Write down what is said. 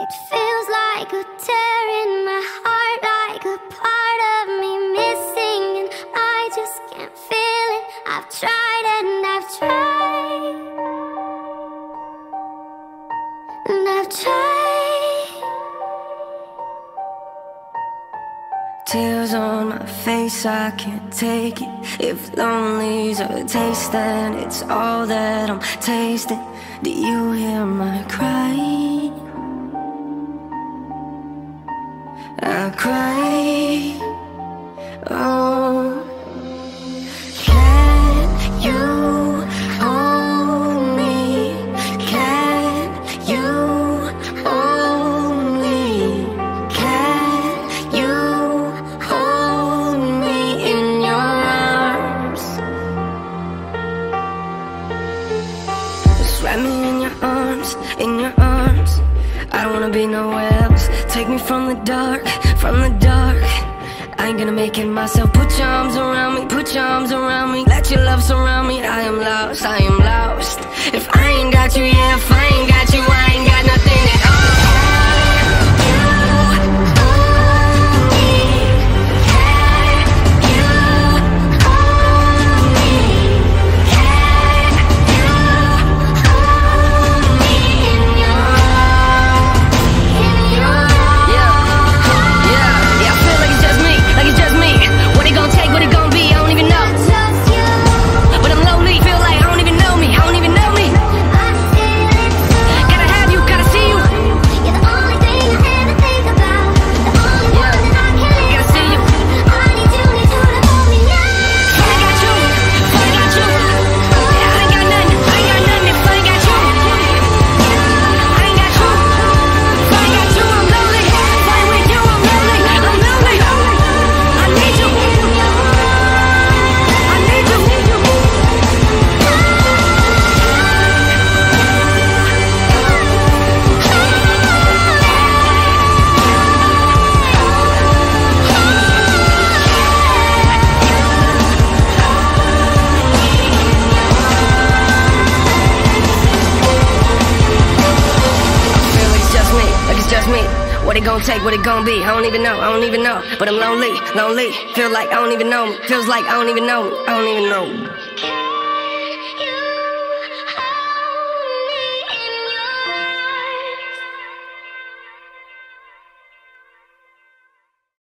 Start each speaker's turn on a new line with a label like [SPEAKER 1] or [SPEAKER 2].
[SPEAKER 1] It feels like a tear in my heart, like a part of me missing, and I just can't feel it. I've tried and I've tried, and I've tried.
[SPEAKER 2] Tears on my face, I can't take it. If lonely's a taste, then it's all that I'm tasting. Do you hear my cry? I cry. Oh, can you hold me? Can you hold me? Can you hold me in your arms? Just wrap me in your arms, in your arms. I don't wanna be nowhere else. Take me from the dark, from the dark. I ain't gonna make it myself. Put your arms around me, put your arms around me. Let your love surround me. I am lost, What it gon' take, what it gon' be, I don't even know, I don't even know. But I'm lonely, lonely. Feel like I don't even know. Feels like I don't even know I don't even know.